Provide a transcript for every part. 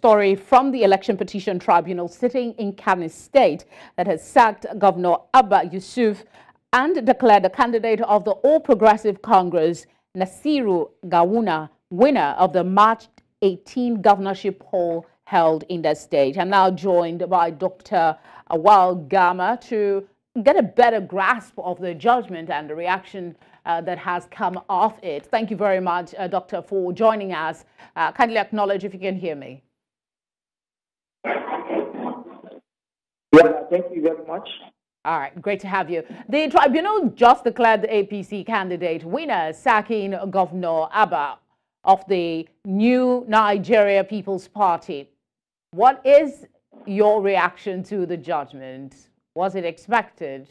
story from the Election Petition Tribunal sitting in Kano State that has sacked Governor Abba Yusuf and declared the candidate of the All Progressive Congress, Nasiru Gawuna, winner of the March 18 governorship poll held in the state. I'm now joined by Dr. Auwal Gama to get a better grasp of the judgment and the reaction uh, that has come off it. Thank you very much, uh, Doctor, for joining us. Uh, kindly acknowledge if you can hear me. Yeah, thank you very much. All right, great to have you. The tribunal just declared the APC candidate winner, sacking Governor Abba of the new Nigeria People's Party. What is your reaction to the judgment? Was it expected?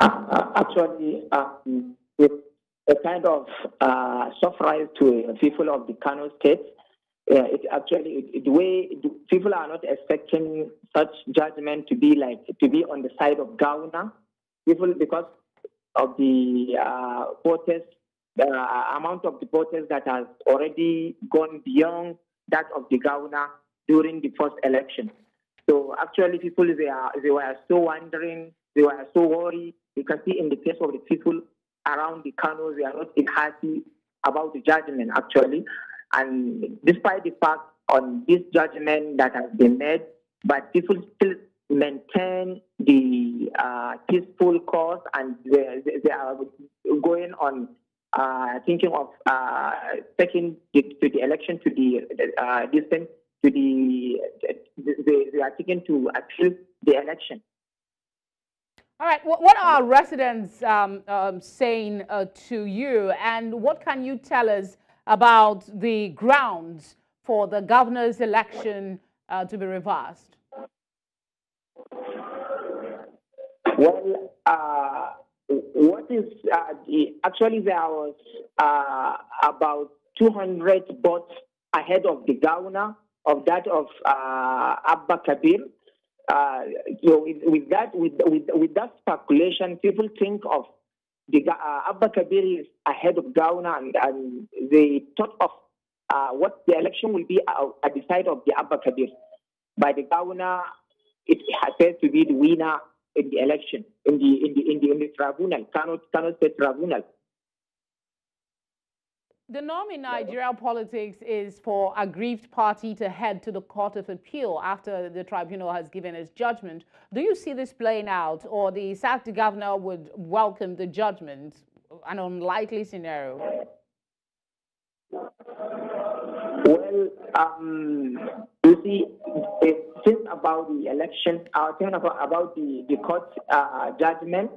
Actually, um, a kind of uh, surprise to people of the Kano State yeah, it actually the way people are not expecting such judgment to be like to be on the side of Gawuna. People because of the uh, protests, the amount of the protest that has already gone beyond that of the Gawuna during the first election. So actually, people they are they were so wondering, they were so worried. You can see in the case of the people around the Kano, they are not happy about the judgment actually. And despite the fact on this judgment that has been made, but people still maintain the uh, peaceful course and they, they, are going on uh, thinking of uh, taking the, to the election to the uh, distance to the they, they are taking to appeal the election. All right. What are residents um, um, saying uh, to you, and what can you tell us about the grounds for the governor's election uh, to be reversed? Well, uh, what is uh, actually there was uh, about 200 votes ahead of the governor of that of uh, Abba Kabir. Uh, so with, with, that with, with, with that speculation, people think of the, uh, Abba Kabir is ahead of Gawuna, and, and they thought of uh, what the election will be uh, at the side of the Abba Kabir. By the Gawuna, it has to be the winner in the election, in the in the in the, in the tribunal, Kano, Kano State Tribunal. The norm in Nigerian politics is for aggrieved party to head to the Court of Appeal after the tribunal has given its judgment. Do you see this playing out or the sacked governor would welcome the judgment, an unlikely scenario? Well, um, you see, since about the election, uh, about, about the, the court uh, judgment,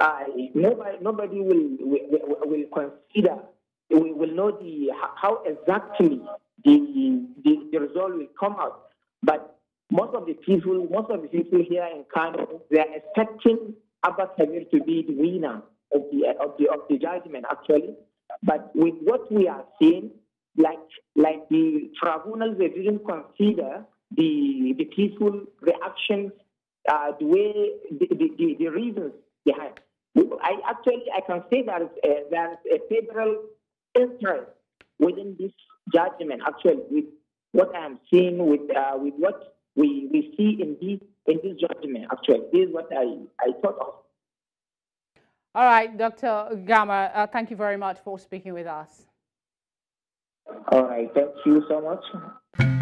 uh, nobody, nobody will, will, will consider we will know the how exactly the, the, the result will come out. But most of the people, most of the people here in Kano, they are expecting Abba Kabir to be the winner of the of the of the judgment actually. But with what we are seeing, like like the tribunal, they didn't consider the the peaceful reactions, uh, the way the, the, the, the reasons behind. I actually I can say that uh, there's a federal interest within this judgment, actually, with what I am seeing, with uh, with what we, we see in this in this judgment, actually, this is what I, I thought of. All right, Dr. Gama, uh, thank you very much for speaking with us. All right, thank you so much.